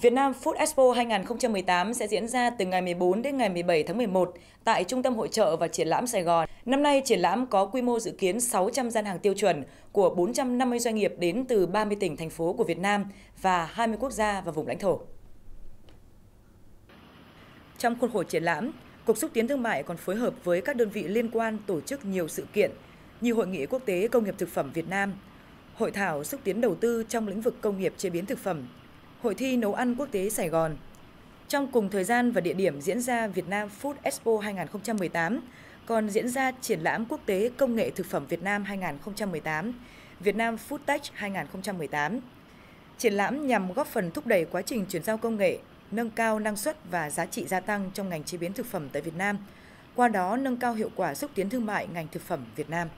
Việt Nam Food Expo 2018 sẽ diễn ra từ ngày 14 đến ngày 17 tháng 11 tại Trung tâm Hội trợ và Triển lãm Sài Gòn. Năm nay, triển lãm có quy mô dự kiến 600 gian hàng tiêu chuẩn của 450 doanh nghiệp đến từ 30 tỉnh, thành phố của Việt Nam và 20 quốc gia và vùng lãnh thổ. Trong khuôn khổ triển lãm, Cục xúc tiến thương mại còn phối hợp với các đơn vị liên quan tổ chức nhiều sự kiện như Hội nghị quốc tế công nghiệp thực phẩm Việt Nam, Hội thảo xúc tiến đầu tư trong lĩnh vực công nghiệp chế biến thực phẩm Hội thi nấu ăn quốc tế Sài Gòn. Trong cùng thời gian và địa điểm diễn ra Việt Nam Food Expo 2018, còn diễn ra triển lãm quốc tế công nghệ thực phẩm Việt Nam 2018, Việt Nam Food Tech 2018. Triển lãm nhằm góp phần thúc đẩy quá trình chuyển giao công nghệ, nâng cao năng suất và giá trị gia tăng trong ngành chế biến thực phẩm tại Việt Nam, qua đó nâng cao hiệu quả xúc tiến thương mại ngành thực phẩm Việt Nam.